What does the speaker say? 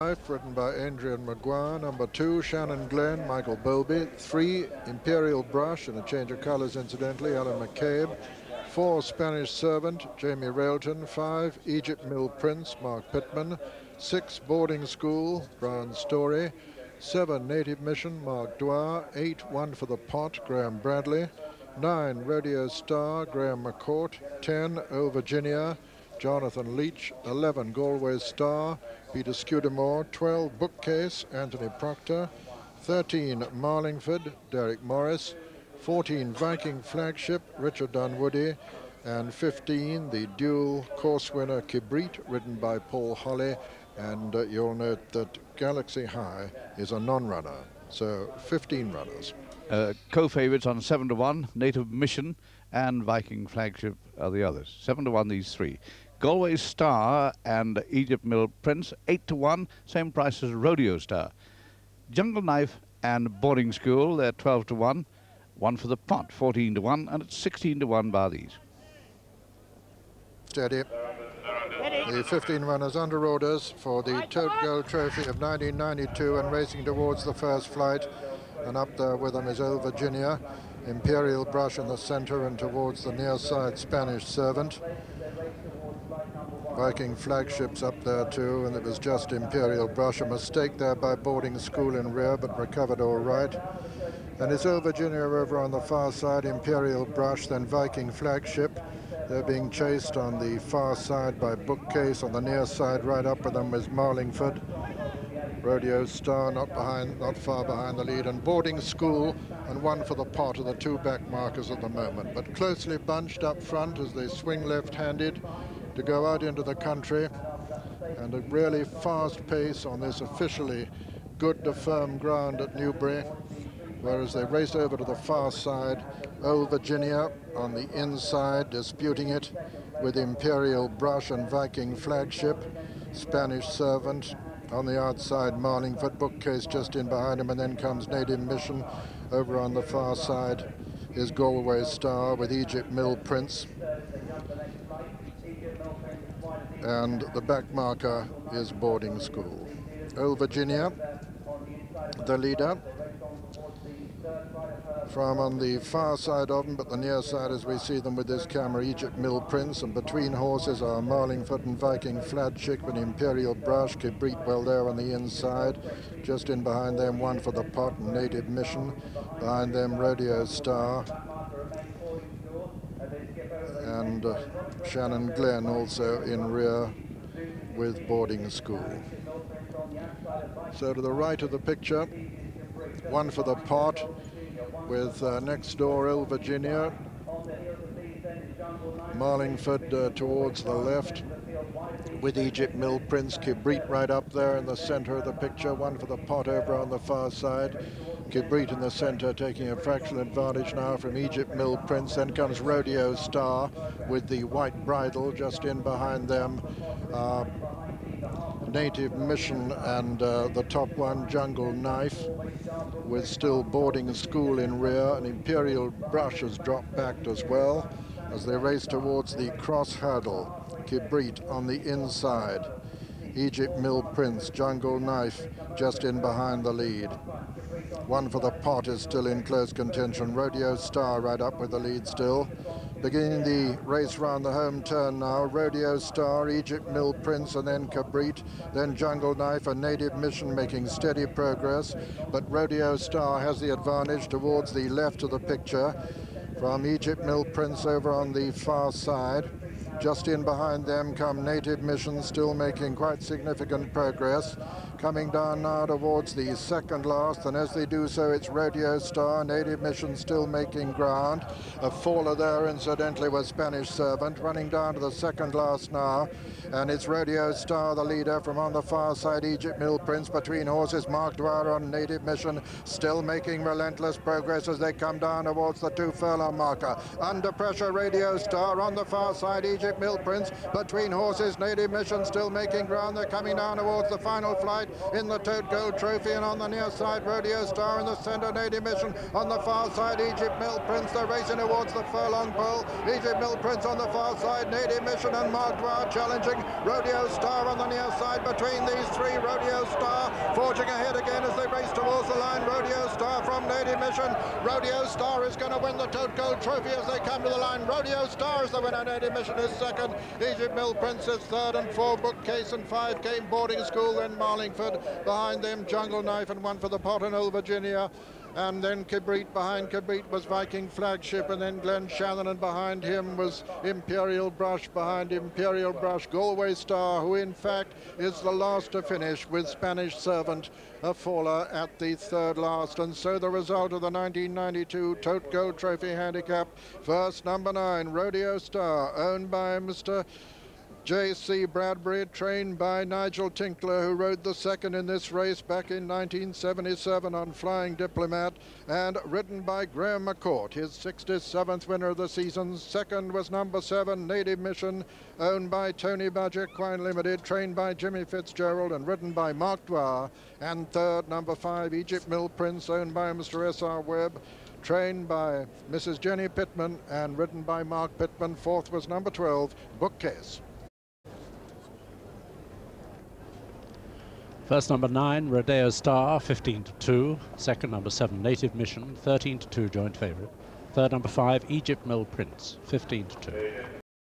Life, written by Adrian Maguire. Number two, Shannon Glenn, Michael Bowlby. Three, Imperial Brush, and a change of colours, incidentally, Alan McCabe. Four, Spanish Servant, Jamie Railton. Five, Egypt Mill Prince, Mark Pitman. Six, Boarding School, Brian Storey. Seven, Native Mission, Mark Dwyer. Eight, One for the Pot, Graham Bradley. Nine, Rodeo Star, Graham McCourt. Ten, O Virginia, Jonathan Leach. Eleven, Galway Star, Peter Scudamore, 12 Bookcase, Anthony Proctor, 13 Marlingford, Derek Morris, 14 Viking Flagship, Richard Dunwoody, and 15 the dual course winner Kibrit, ridden by Paul Holley, and uh, you'll note that Galaxy High is a non-runner, so 15 runners. Uh, co-favourites on 7 to 1, Native Mission and Viking Flagship are the others. 7 to 1, these three. Galway Star and Egypt Mill Prince, 8 to 1, same price as Rodeo Star. Jungle Knife and Boarding School, they're 12 to 1. One for the pot, 14 to 1, and it's 16 to 1 by these. Steady. The 15 runners under orders for the Tote Gold Trophy of 1992 and racing towards the first flight. And up there with them is Old Virginia, Imperial Brush in the center and towards the near side Spanish Servant. Viking flagships up there too, and it was just Imperial Brush. A mistake there by boarding school in rear, but recovered all right. And it's Old Virginia River on the far side, Imperial Brush, then Viking flagship. They're being chased on the far side by Bookcase. On the near side, right up with them is Marlingford. Rodeo Star not behind, not far behind the lead, and Boarding School and one for the pot are the two back markers at the moment. But closely bunched up front as they swing left-handed to go out into the country and a really fast pace on this officially good to firm ground at Newbury whereas they race over to the far side Old Virginia on the inside disputing it with Imperial Brush and Viking Flagship Spanish Servant on the outside Marlingford bookcase just in behind him and then comes Native Mission over on the far side is Galway Star with Egypt Mill Prince and the back marker is boarding school. Old Virginia, the leader, from on the far side of them, but the near side as we see them with this camera, Egypt Mill Prince, and between horses are Marlingford and Viking Flagship and Imperial Brush, Kibrit well there on the inside. Just in behind them, one for the pot and Native Mission. Behind them, Rodeo Star. And uh, Shannon Glenn also in rear with boarding school. So to the right of the picture, one for the pot with uh, next door Old Virginia, Marlingford uh, towards the left with Egypt Mill Prince Kibrit right up there in the center of the picture, one for the pot over on the far side. Kibrit in the center taking a fractional advantage now from Egypt Mill Prince. Then comes Rodeo Star with the white bridle just in behind them. Uh, Native Mission and uh, the top one, Jungle Knife, with still boarding school in rear. And Imperial Brush has dropped back as well as they race towards the cross hurdle. Kibrit on the inside. Egypt Mill Prince, Jungle Knife just in behind the lead. One for the pot is still in close contention. Rodeo Star right up with the lead still. Beginning the race round the home turn now. Rodeo Star, Egypt Mill Prince, and then Kibrit, then Jungle Knife and Native Mission making steady progress. But Rodeo Star has the advantage towards the left of the picture from Egypt Mill Prince over on the far side. Just in behind them come Native Mission, still making quite significant progress. Coming down now towards the second last, and as they do so, it's Rodeo Star, Native Mission still making ground. A faller there, incidentally, was Spanish Servant, running down to the second last now. And it's Rodeo Star, the leader, from on the far side, Egypt Mill Prince, between horses, Mark Dwyer on Native Mission, still making relentless progress as they come down towards the two furlong marker. Under pressure, Rodeo Star on the far side, Egypt Egypt Mill Prince. Between horses, Native Mission still making ground. They're coming down towards the final flight in the Tote Gold Trophy. And on the near side, Rodeo Star in the center, Native Mission. On the far side, Egypt Mill Prince. They're racing towards the furlong pole. Egypt Mill Prince on the far side, Native Mission and Dwyer challenging. Rodeo Star on the near side between these three. Rodeo Star forging ahead again as they race towards the line. Rodeo Star from Native Mission. Rodeo Star is going to win the Tote Gold Trophy as they come to the line. Rodeo Star is the winner. Native Mission is second. Egypt Mill Prince is third and four bookcase and five came boarding school. Then Marlingford behind them. Jungle Knife and one for the Potternoll, Virginia and then Kibrit behind Kibrit was Viking Flagship, and then Glen Shannon, and behind him was Imperial Brush, behind Imperial Brush, Galway Star, who in fact is the last to finish with Spanish Servant, a faller at the third last. And so the result of the 1992 Tote Gold Trophy Handicap, first number nine, Rodeo Star, owned by Mr. J.C. Bradbury, trained by Nigel Tinkler, who rode the second in this race back in 1977 on Flying Diplomat, and ridden by Graham McCourt, his 67th winner of the season. Second was number seven, Native Mission, owned by Tony Badger Quine Limited, trained by Jimmy Fitzgerald and ridden by Mark Dwyer. And third, number five, Egypt Mill Prince, owned by Mr. S.R. Webb trained by Mrs. Jenny Pitman and ridden by Mark Pitman. Fourth was number 12, Bookcase. First number nine, Rodeo Star, 15 to 2. Second number seven, Native Mission, 13 to 2, joint favourite. Third number five, Egypt Mill Prince, 15 to 2.